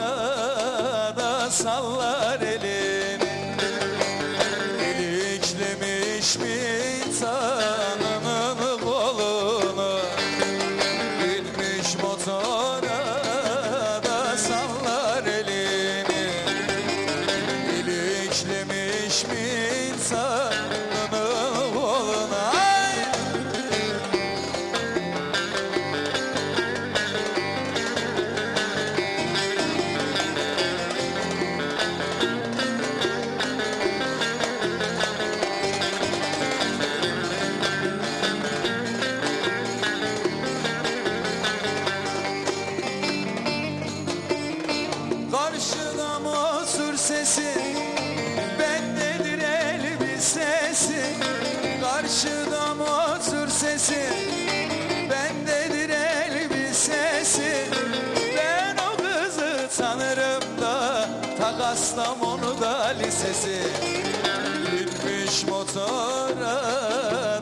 motora da sallar elini. İliklemiş mi tanımın kolunu. Binmiş motora da sallar elini. İliklemiş Binmiş motora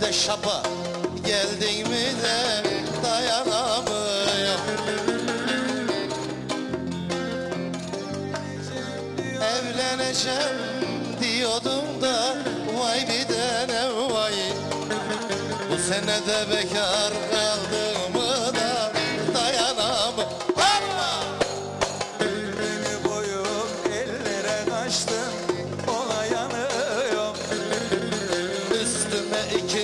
de şapa Geldin mi de dayanamıyorum Evleneceğim diyordum da vay bir tane vay. Bu sene de bekar kaldığımı da dayanamam Ama Beni boyum ellere kaçtım Ona yanıyorum. Üstüme iki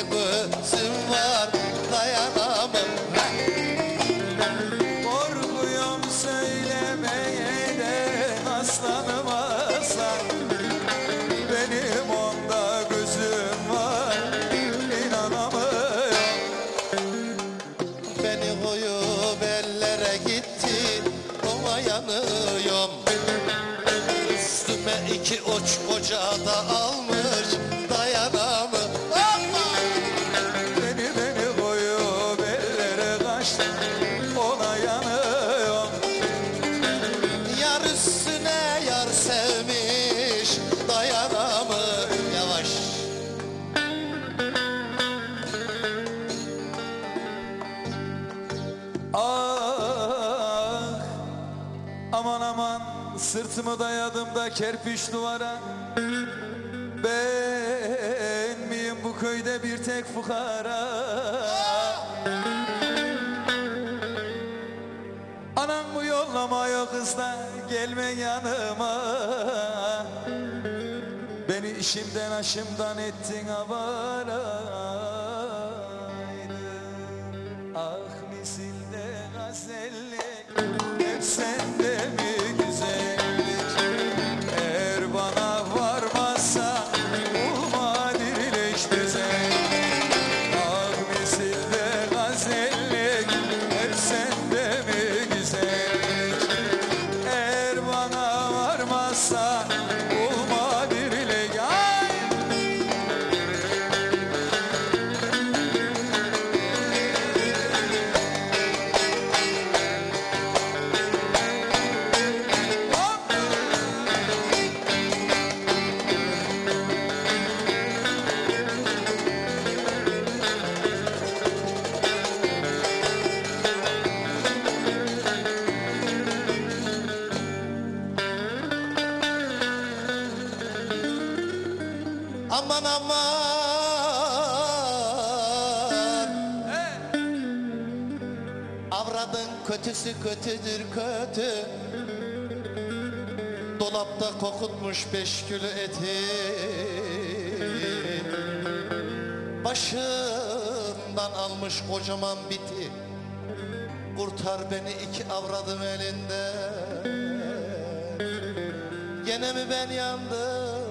gözüm var? Dayanamam Korkuyorum söylemeye de aslanım aslan Benim onda gözüm var. İnanamıyorum. Beni koyup ellere gitti. Ona yanıyorum. Üstüme iki uç koca da almış sırtımı dayadım da kerpiç duvara. Ben miyim bu köyde bir tek fukara? Anam bu yollama yok kızlar gelme yanıma. Beni işimden aşımdan ettin avara Kötüsü kötüdür kötü Dolapta kokutmuş beş kilo eti. Başından almış kocaman biti. Kurtar beni iki avradım elinden. Gene mi ben yandım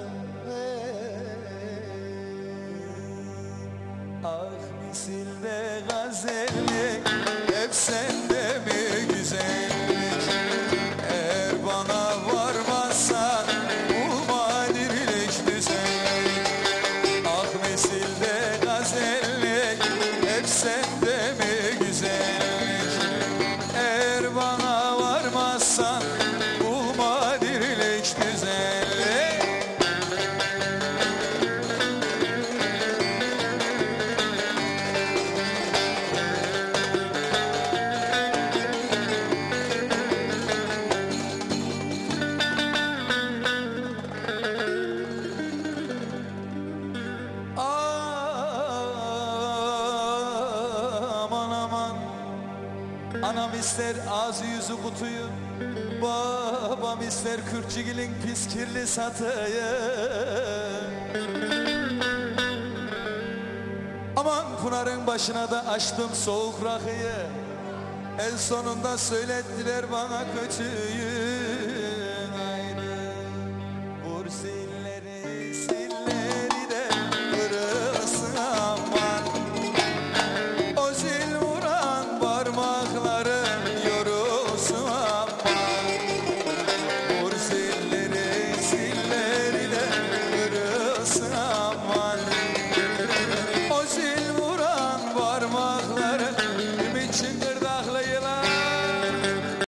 Anam ister ağzı yüzü kutuyu Babam ister kürkçigilin pis kirli satıyı Aman Pınar'ın başına da açtım soğuk rakıyı. En sonunda söylettiler bana kötüyü kırılsın